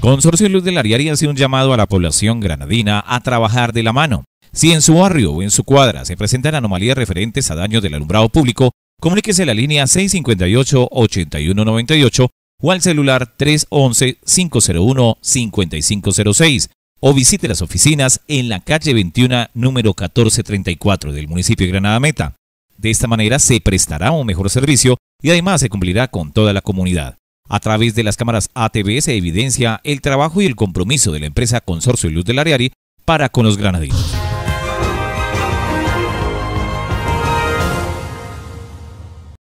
Consorcio Luz del Ariari hace un llamado a la población granadina a trabajar de la mano. Si en su barrio o en su cuadra se presentan anomalías referentes a daños del alumbrado público, comuníquese a la línea 658-8198 o al celular 311-501-5506 o visite las oficinas en la calle 21, número 1434 del municipio de Granada Meta. De esta manera se prestará un mejor servicio y además se cumplirá con toda la comunidad. A través de las cámaras ATV se evidencia el trabajo y el compromiso de la empresa Consorcio Luz del Ariari para con los granadinos.